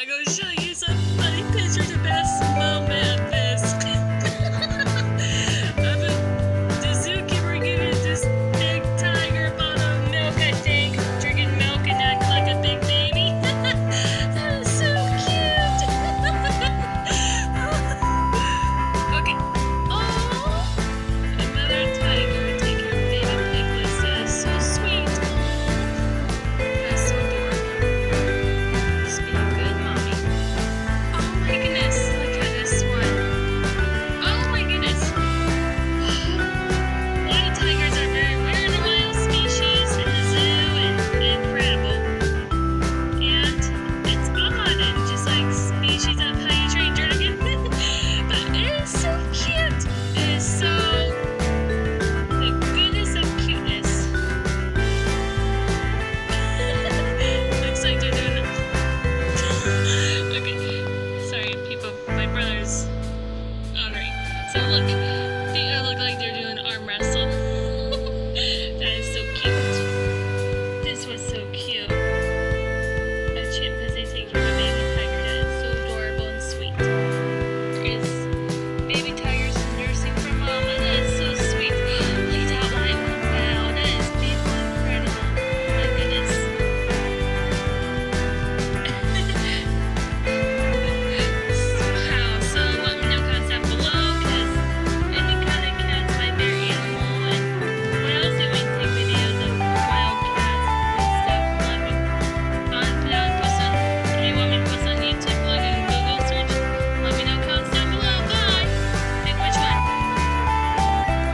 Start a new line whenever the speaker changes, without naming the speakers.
I go show you some guys. Alright, so look.